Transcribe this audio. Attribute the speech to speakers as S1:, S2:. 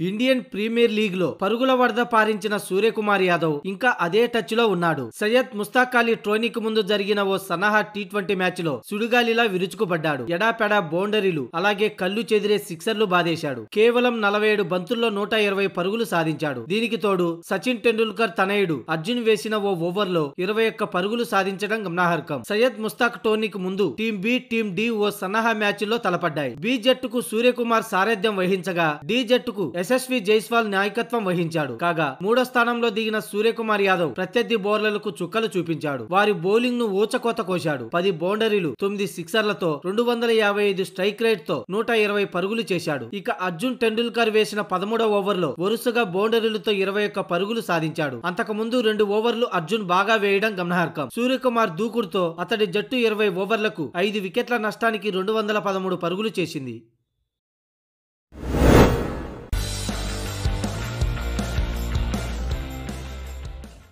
S1: Indian premier లీగ్లో పరుగుల వరద పారించిన సూర్యకుమార్ యాదవ్ ఇంకా అదే టచ్లో ఉన్నాడు. సయ్యద్ ముస్తాక్ అలీ ట్రోనీకి ముందు జరిగిన ఓ సన్నాహా టీ ట్వంటీ మ్యాచ్లో సుడిగాలిలా విరుచుకుపడ్డాడు. ఎడాపెడా బౌండరీలు అలాగే కళ్ళు చెదిరే సిక్సర్లు బాధేశాడు కేవలం నలభై ఏడు బంతుల్లో నూట ఇరవై పరుగులు సాధించాడు. దీనికి తోడు సచిన్ టెండూల్కర్ తనయుడు అర్జున్ వేసిన ఓ ఓవర్లో ఇరవై ఒక్క పరుగులు సాధించడం గమనార్హం. సయ్యద్ ముస్తాక్ టోర్నీకి ముందు టీం బి టీం డి ఓ సన్నాహా మ్యాచ్లో తలపడ్డాయి. బి జట్టుకు సూర్యకుమార్ సారథ్యం వహించగా డి జట్టుకు యశస్వి జైస్వాల్ నాయకత్వం వహించాడు. కాగా మూడో స్థానంలో దిగిన సూర్యకుమార్ యాదవ్ ప్రత్యర్థి బౌలర్లకు చుక్కలు చూపించాడు. వారి బౌలింగ్ను ఊచకోత కోశాడు. పది బౌండరీలు తొమ్మిది సిక్సర్లతో రెండు వందల యాభై ఐదు స్ట్రైక్ రేట్తో నూట ఇరవై పరుగులు చేశాడు. ఇక అర్జున్ టెండూల్కర్ వేసిన పదమూడవ ఓవర్లో వరుసగా బౌండరీలతో ఇరవై ఒక్క పరుగులు సాధించాడు. అంతకు ముందు రెండు ఓవర్లు అర్జున్ బాగా వేయడం గమనార్హం. సూర్యకుమార్ దూకుడుతో అతడి జట్టు ఇరవై ఓవర్లకు ఐదు వికెట్ల నష్టానికి రెండు వందల పదమూడు పరుగులు చేసింది.